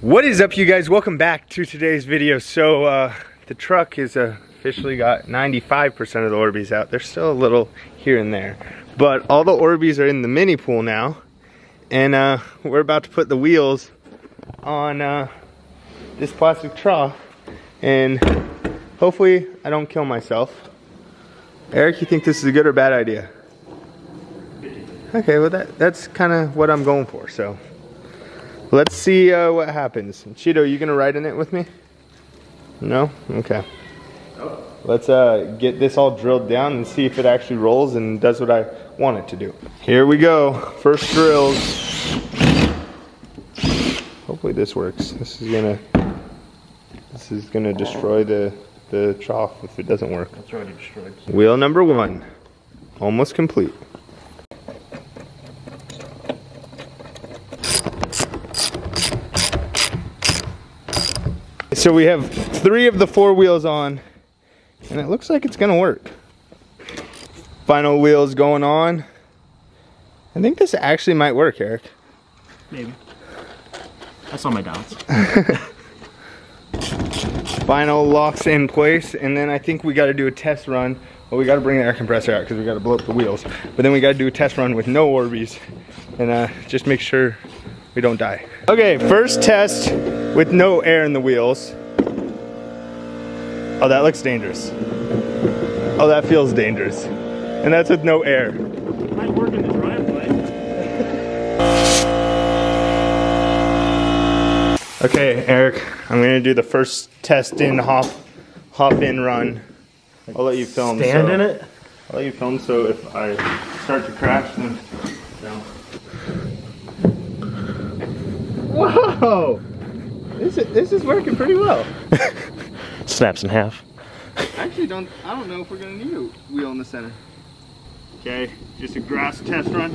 What is up you guys? Welcome back to today's video. So uh, the truck is officially got 95% of the Orbeez out. There's still a little here and there. But all the Orbeez are in the mini pool now. And uh, we're about to put the wheels on uh, this plastic trough. And hopefully I don't kill myself. Eric, you think this is a good or bad idea? Okay, well that, that's kind of what I'm going for, so. Let's see uh, what happens. Cheeto, you gonna ride in it with me? No? Okay. Let's uh, get this all drilled down and see if it actually rolls and does what I want it to do. Here we go, first drills. Hopefully this works. This is gonna, this is gonna destroy the, the trough if it doesn't work. It's already destroyed. Wheel number one, almost complete. So we have three of the four wheels on and it looks like it's gonna work. Final wheels going on. I think this actually might work, Eric. Maybe. I saw my doubts. Final locks in place and then I think we gotta do a test run. Well, we gotta bring the air compressor out because we gotta blow up the wheels. But then we gotta do a test run with no Orbeez and uh, just make sure we don't die. Okay, first test with no air in the wheels. Oh, that looks dangerous. Oh, that feels dangerous. And that's with no air. Might work in the driveway. Okay, Eric, I'm gonna do the first test in hop, hop in run. I'll let you film. Stand so, in it? I'll let you film so if I start to crash, then no. Whoa! This is, this is working pretty well. Snaps in half. I actually don't, I don't know if we're gonna need a wheel in the center. Okay, just a grass test run.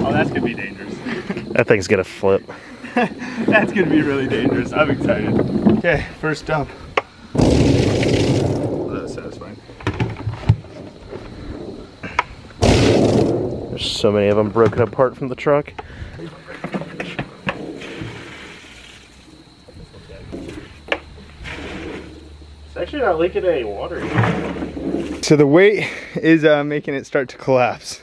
Oh, that's gonna be dangerous. That thing's gonna flip. that's gonna be really dangerous. I'm excited. Okay, first dump. Oh, that was satisfying. There's so many of them broken apart from the truck. Actually not leaking any water. So the weight is uh, making it start to collapse.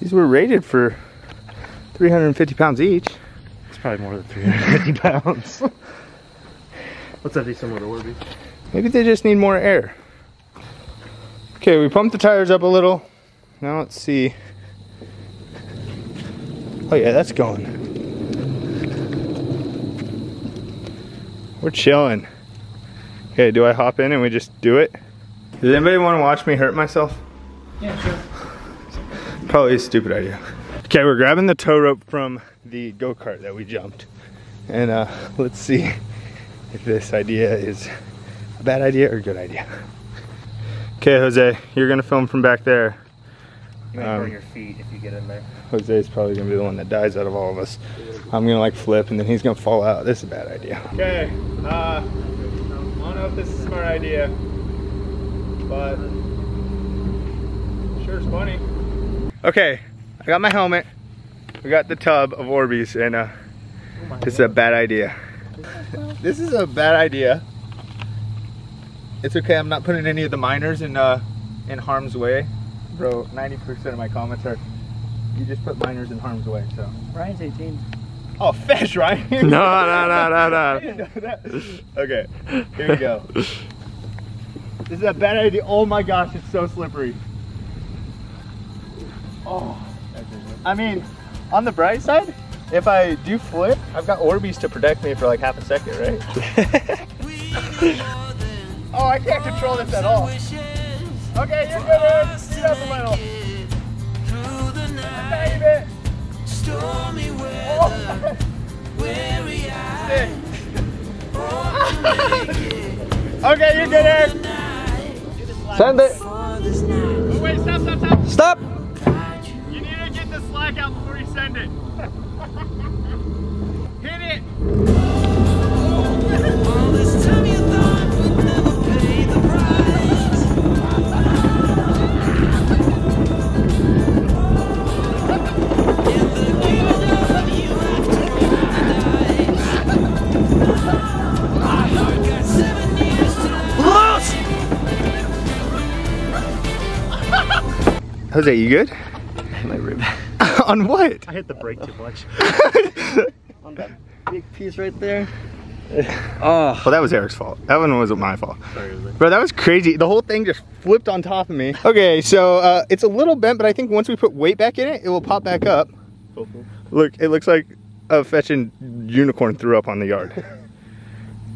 These were rated for 350 pounds each. It's probably more than 350 pounds. What's that be similar to Orbeez? Maybe they just need more air. Okay, we pumped the tires up a little. Now let's see. Oh yeah, that's going. We're chilling. Okay, do I hop in and we just do it? Does anybody want to watch me hurt myself? Yeah, sure. Probably a stupid idea. Okay, we're grabbing the tow rope from the go-kart that we jumped. And uh, let's see if this idea is a bad idea or a good idea. Okay, Jose, you're gonna film from back there. You might Um, burn your feet if you get in there. Jose is probably gonna be the one that dies out of all of us. I'm gonna like flip and then he's gonna fall out. This is a bad idea. Okay, uh, I don't know if this is a smart idea, but sure it's funny. Okay, I got my helmet. We got the tub of Orbeez and uh, this is a bad idea. this is a bad idea. It's okay, I'm not putting any of the minors in uh, in harm's way. Bro, 90% of my comments are, you just put minors in harm's way, so. Ryan's 18. Oh, fish, Ryan. No, no, no, no, I no. didn't know that. Okay, here we go. This is a bad idea. Oh my gosh, it's so slippery. Oh, I mean, on the bright side, if I do flip, I've got Orbeez to protect me for like half a second, right? oh, I can't control this at all. Okay, you're good, Ed. Speed up a little. Just a tiny bit. Oh. Okay, you're good, Eric. Send it. Oh, wait, stop, stop, stop. Stop! You need to get the slack out before you send it. Hit it. Jose, you good? My rib. On what? I hit the brake too much. On that big piece right there. Oh. Well, that was Eric's fault. That one wasn't my fault. Sorry, Bro, that was crazy. The whole thing just flipped on top of me. Okay, so uh, it's a little bent, but I think once we put weight back in it, it will pop back up. Hopefully. Look, it looks like a fetching unicorn threw up on the yard.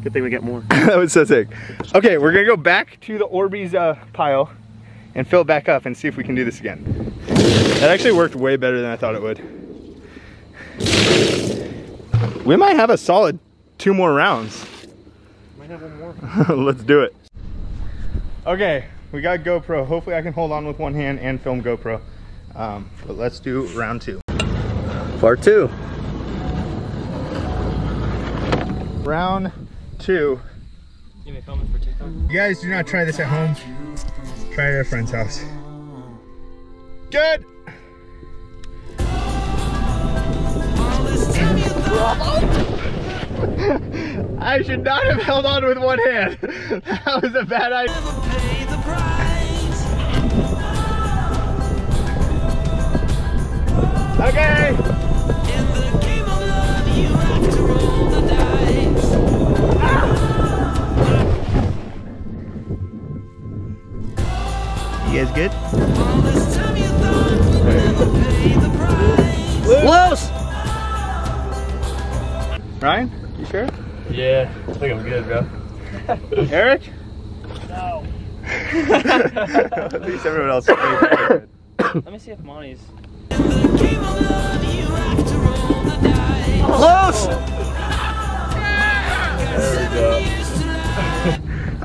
Good thing we get more. that was so sick. Okay, we're gonna go back to the Orbeez uh, pile and fill it back up and see if we can do this again. That actually worked way better than I thought it would. We might have a solid two more rounds. Might have one more. Let's do it. Okay, we got GoPro. Hopefully I can hold on with one hand and film GoPro. Um, but let's do round two. Part two. Round two. You film for TikTok. You guys do not try this at home. Try it at a friend's house. Good. I should not have held on with one hand. That was a bad idea. Okay. Price. Close! Ryan, you sure? Yeah, I think I'm good, bro. Eric? No. At least everyone else is good. Let me see if Monty's. In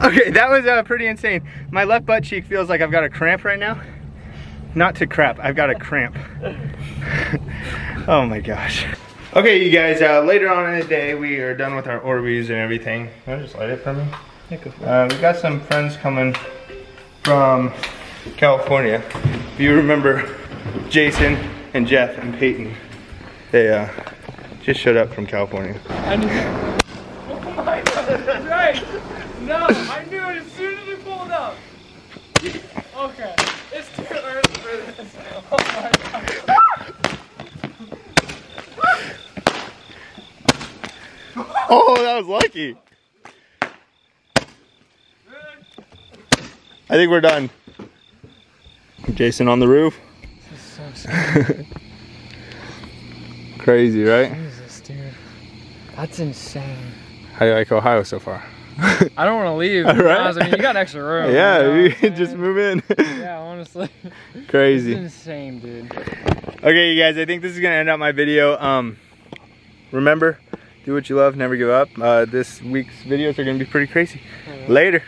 Okay, that was uh, pretty insane. My left butt cheek feels like I've got a cramp right now. Not to crap, I've got a cramp. oh my gosh. Okay, you guys, uh, later on in the day, we are done with our Orbeez and everything. Can I just light it for me? Uh, we got some friends coming from California. If you remember Jason and Jeff and Peyton, they uh, just showed up from California. Right. No, I knew it as soon as we pulled up. Okay, it's too early for this. Oh my god. Oh, that was lucky. I think we're done. Jason on the roof. Crazy, right? Jesus, dude. That's insane. How do you like Ohio so far? I don't want to leave. to be Right? honest. I mean, you got extra room. yeah, you know we can just move in. Yeah, honestly. It's Crazy. insane, dude. Okay, you guys, I think this is gonna end up my video. Um, remember, do what you love, never give up. Uh, this week's videos are gonna be pretty crazy. Later.